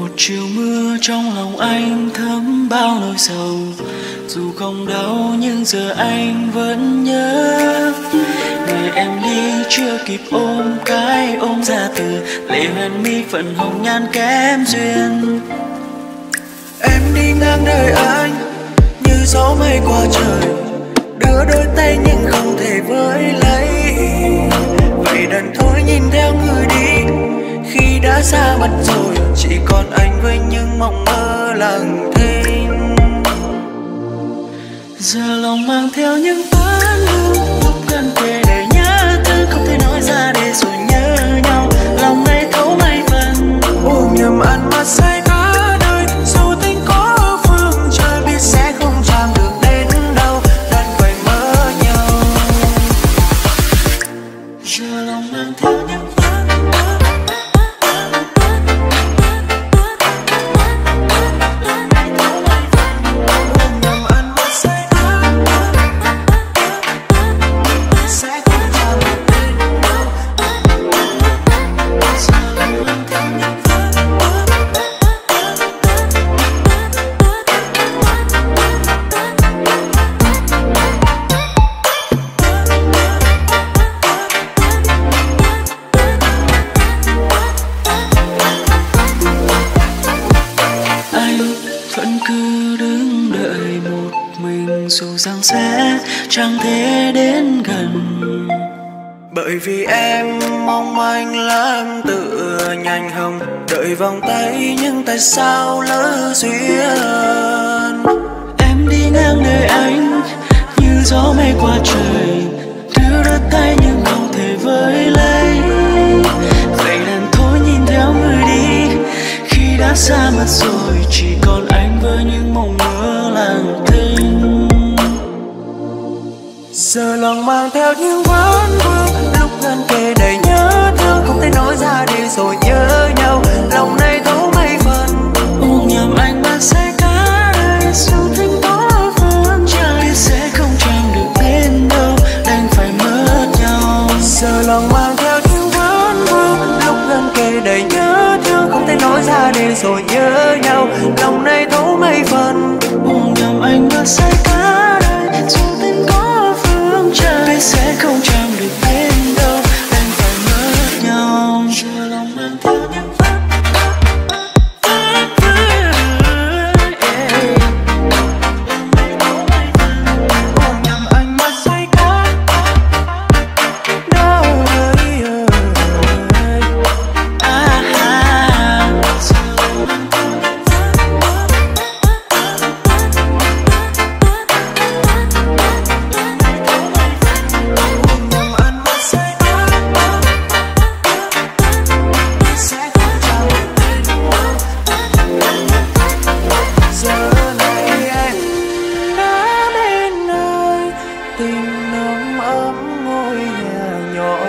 một chiều mưa trong lòng anh thấm bao nỗi sầu. Dù không đau nhưng giờ anh vẫn nhớ. Ngày em đi chưa kịp ôm, cái ôm ra từ. Lệ hoen mi phần hồng nhan kém duyên. Em đi ngang đời anh, như gió mây qua trời. Đưa đôi tay nhưng không thể với lấy. Vậy đành thôi nhìn theo người đi đã xa mặt rồi. Chỉ còn anh với những mộng mơ lặng thinh. Giờ lòng mang theo những ván lưu. Dù rằng sẽ chẳng thể đến gần. Bởi vì em mong anh làm tựa nhanh hồng đợi vòng tay nhưng tại sao lỡ duyên. Em đi ngang đời anh như gió mây qua trời đưa đôi tay nhưng không thể với lấy. Vậy đành thôi nhìn theo người đi khi đã xa mất rồi chỉ còn giờ lòng mang theo những vấn vương lúc gần kề đầy nhớ thương không thể nói ra để rồi nhớ nhau. Lòng này thấu mấy phần. Ôm nhầm anh mà sẽ cả đời dù tình có phương trời. Sẽ không chạm được đến đâu đành phải mất nhau. Giờ lòng mang theo những vấn vương lúc gần kề đầy nhớ thương không thể nói ra để rồi nhớ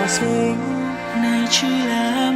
tìm nồng ấm